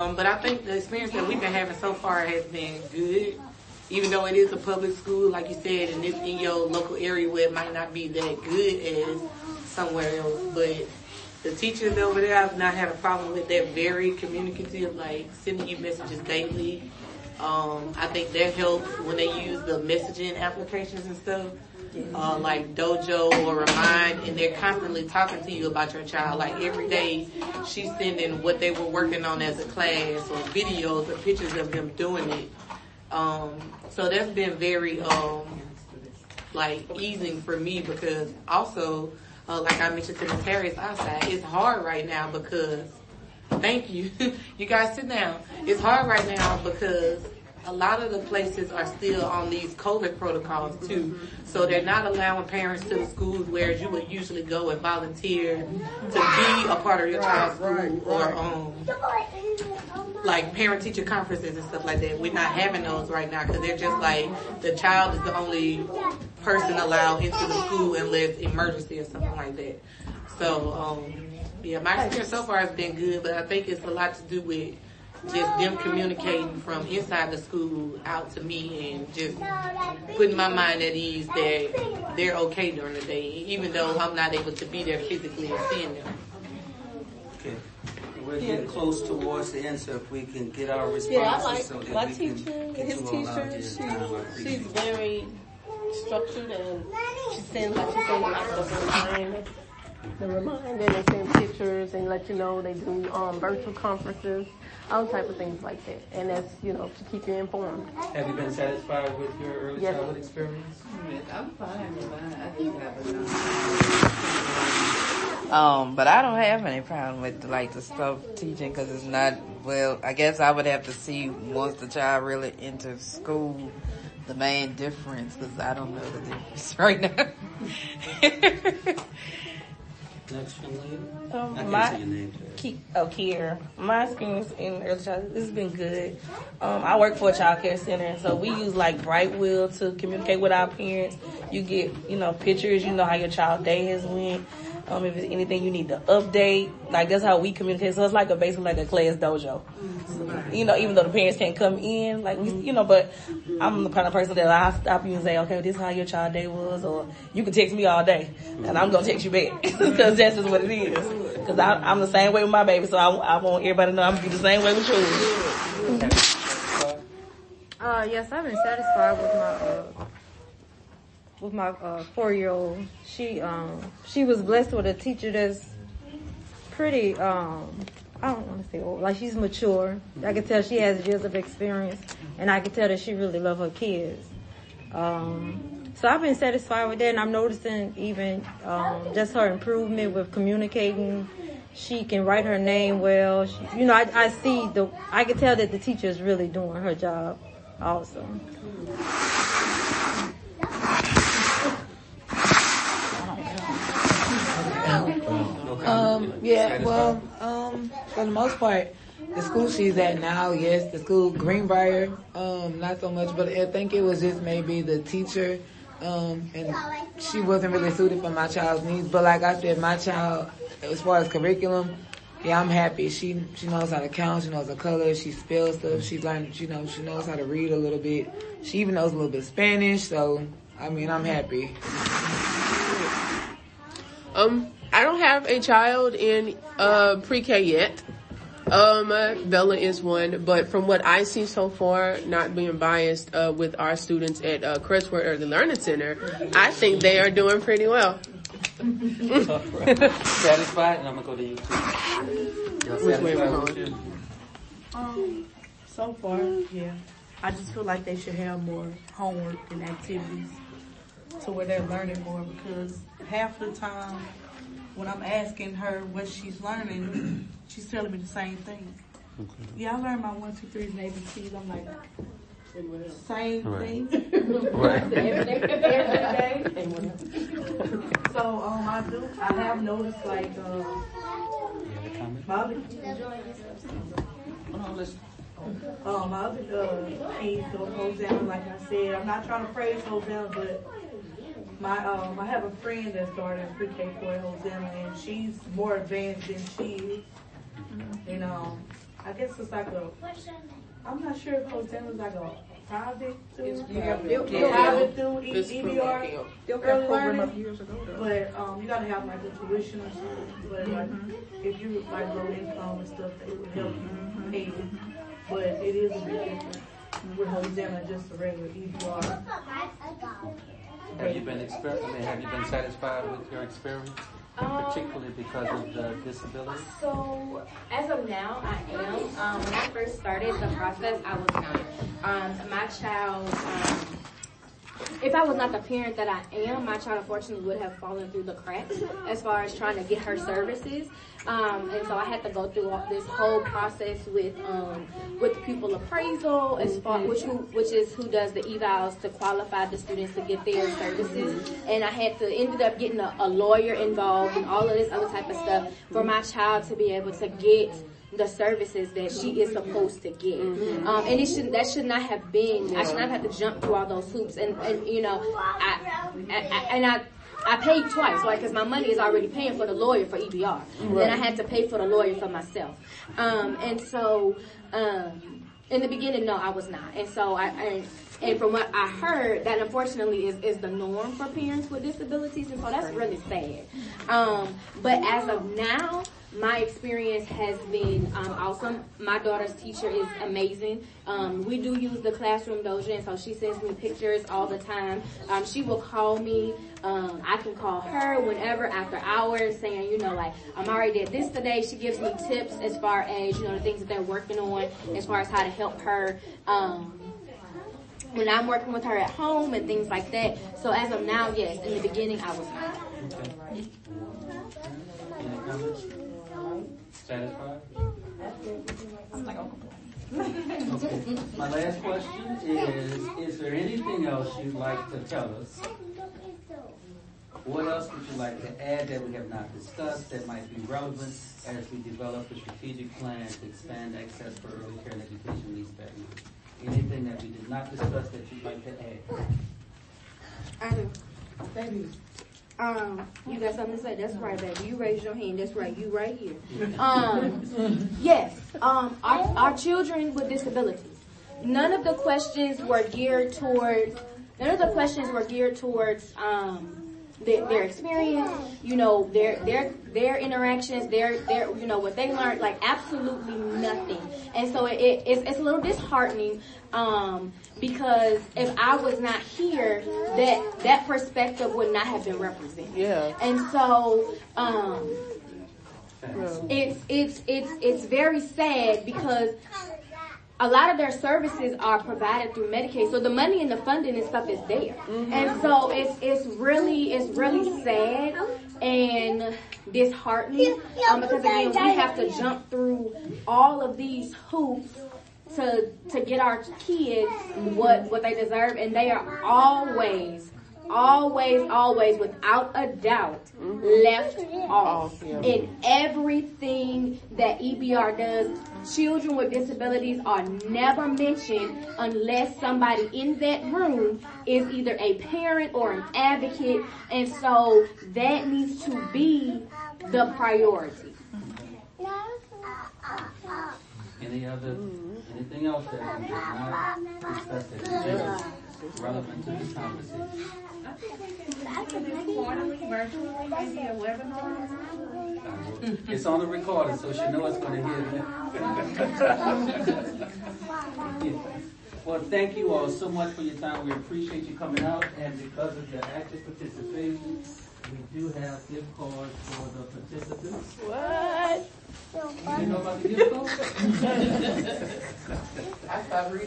Um, but I think the experience that we've been having so far has been good. Even though it is a public school, like you said, and it's in your local area where it might not be that good as somewhere else. But the teachers over there, I've not had a problem with. They're very communicative, like sending you messages daily. Um, I think that helps when they use the messaging applications and stuff uh, like Dojo or Remind, and they're constantly talking to you about your child. Like every day, she's sending what they were working on as a class or videos or pictures of them doing it. Um, so that's been very um, like easing for me because also, uh, like I mentioned to Ms. Harris outside, it's hard right now because. Thank you. you guys sit down. It's hard right now because a lot of the places are still on these COVID protocols too. So they're not allowing parents to the schools where you would usually go and volunteer to be a part of your child's school or um like parent teacher conferences and stuff like that. We're not having those right now because they're just like the child is the only person allowed into the school unless emergency or something like that. So um yeah, my experience so far has been good, but I think it's a lot to do with just them communicating from inside the school out to me and just putting my mind at ease that they're okay during the day, even though I'm not able to be there physically and seeing them. Okay. We're getting close towards the end, so if we can get our responses Yeah, I like so that my we teacher, can his you all teacher. there She's, in time. I appreciate she's it. very structured and she sends like she sends like the reminder, the reminder. They send pictures and let you know they do um, virtual conferences, all type of things like that. And that's you know to keep you informed. Have you been satisfied with your early Yes. childhood experience? I'm fine with mine. I think I have Um, but I don't have any problem with like the stuff teaching because it's not well. I guess I would have to see once the child really enters school the main difference because I don't know the difference right now. Next lady? Um, I can't my- see your name. Oh, Kier. My experience in early childhood, this has been good. Um, I work for a child care center, so we use like Brightwheel to communicate with our parents. You get, you know, pictures, you know how your child day has went. Um, if there's anything you need to update, like that's how we communicate. So it's like a basically like a class dojo. You know, even though the parents can't come in, like we, you know, but I'm the kind of person that I stop you and say, okay, this is how your child day was, or you can text me all day, and I'm gonna text you back because that's just what it is. Because I'm the same way with my baby, so I, I want everybody to know I'm gonna be the same way with yours. Uh, yes, I've been satisfied with my uh, with my uh, four year old. She um she was blessed with a teacher that's pretty um I don't want to say old, like she's mature. I can tell she has years of experience, and I can tell that she really loves her kids. Um, so I've been satisfied with that, and I'm noticing even um, just her improvement with communicating. She can write her name well. She, you know, I, I see the. I can tell that the teacher is really doing her job. Also. No comment? Um, yeah, well, um, for the most part, the school she's at now, yes, the school Greenbrier, um, not so much, but I think it was just maybe the teacher, um, and she wasn't really suited for my child's needs. But like I said, my child, as far as curriculum, yeah, I'm happy. She she knows how to count, she knows her colors, she spells stuff, she's learned, you know, she knows how to read a little bit. She even knows a little bit of Spanish, so I mean, I'm happy. Um, I don't have a child in uh, pre-K yet. Um, uh, Bella is one, but from what I see so far, not being biased uh, with our students at uh, Crestwood or the Learning Center, I think they are doing pretty well. Satisfied? And I'm gonna go to you too. Y'all Which way we're going? Um, so far, yeah. I just feel like they should have more homework and activities to where they're learning more because half the time when I'm asking her what she's learning, she's telling me the same thing. Yeah, I learned my one, two, threes and ABCs. I'm like, same Right. thing. Right. So, um, I do, I have noticed like, uh, You have a comment? my other, Oh, no, listen. uh, my other, uh, kids go Hosanna, like I said. I'm not trying to praise Hosanna, but my, um, I have a friend that started in pre-K for Hosanna and she's more advanced than she is. And, um, I guess it's like a, I'm not sure if Hosanna's like a private through, Yeah. private through E- It's from EBR Camp. early learning. But, um, you gotta have like a tuition or something, but like, if you like low income and stuff, they would help you pay it. But it is a bit different with Hosanna, just a regular E EBR. Have you been exper, I mean, have you been satisfied with your experience? Particularly because of the disability? So as of now, I am. Um, when I first started the process, I was not. Um, my child, um, if I was not the parent that I am, my child unfortunately would have fallen through the cracks as far as trying to get her services. Um, and so I had to go through all this whole process with um, with the pupil appraisal, as far which who which is who does the evals to qualify the students to get their services. And I had to ended up getting a, a lawyer involved and all of this other type of stuff for my child to be able to get the services that she is supposed to get. Um, and it should that should not have been. I should not have to jump through all those hoops. And, and you know, I, I, I and I. I paid twice, right? Because my money is already paying for the lawyer for EBR. Then I had to pay for the lawyer for myself. Um, and so, um, in the beginning, no, I was not. And so I, and, and from what I heard, that unfortunately is, is the norm for parents with disabilities. And so that's really sad. Um, but as of now, my experience has been um, awesome. My daughter's teacher is amazing. Um, we do use the classroom dojo, and so she sends me pictures all the time. Um, she will call me. Um, I can call her whenever after hours, saying, you know, like I'm already did this today. She gives me tips as far as you know the things that they're working on, as far as how to help her. Um, when I'm working with her at home and things like that. So as of now, yes. In the beginning, I was not. Any comments? Satisfied? Okay. My last question is, is there anything else you'd like to tell us? What else would you like to add that we have not discussed that might be relevant as we develop a strategic plan to expand access for early care and education needs families? Anything that we did not discuss that you'd like to add? I do. Baby. Um, you got something to say? That's right, baby. You raised your hand. That's right. You right here. Um, yes. Um, our, our children with disabilities. None of the questions were geared towards. None of the questions were geared towards um, their, their experience. You know, their their their interactions. Their their you know what they learned. Like absolutely nothing. And so it, it it's, it's a little disheartening. Um, because if I was not here, that that perspective would not have been represented. Yeah. And so, um, it's it's it's it's very sad because a lot of their services are provided through Medicaid, so the money and the funding and stuff is there, and so it's it's really it's really sad and disheartening um, because again we have to jump through all of these hoops to to get our kids what what they deserve, and they are always always, always, without a doubt, mm-hmm. left off in everything that EBR does. Children with disabilities are never mentioned unless somebody in that room is either a parent or an advocate, and so that needs to be the priority. Any other, anything else that we did not discuss that you think relevant to this conversation? It's on the recorder, so she knows it's gonna hear it. Well, thank you all so much for your time. We appreciate you coming out, and because of your active participation, we do have gift cards for the participants. What? You know about the gift cards?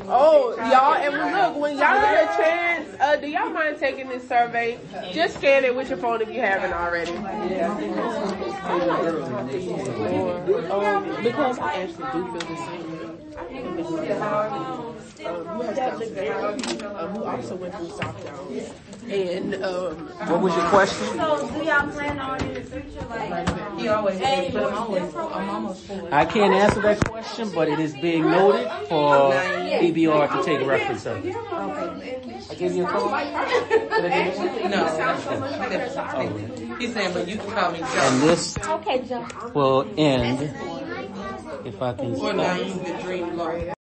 Oh, y'all, and look, when y'all get a chance, uh, do y'all mind taking this survey? Just scan it with your phone if you haven't already. Yeah, I think that's pretty early next year. Um, because I actually do feel the same way. Um, who has South um, who also went through South Downs. And, um, What was your question? So, do y'all plan on in the future, like, He always says, but I'm always, I'm almost full. I can't answer that question, but it is being noted for EBR to take reference of it. I gave you a call? No, he's saying, but you can call me Joe. And this okay, Joe. will end if I can. Or not use the dream large.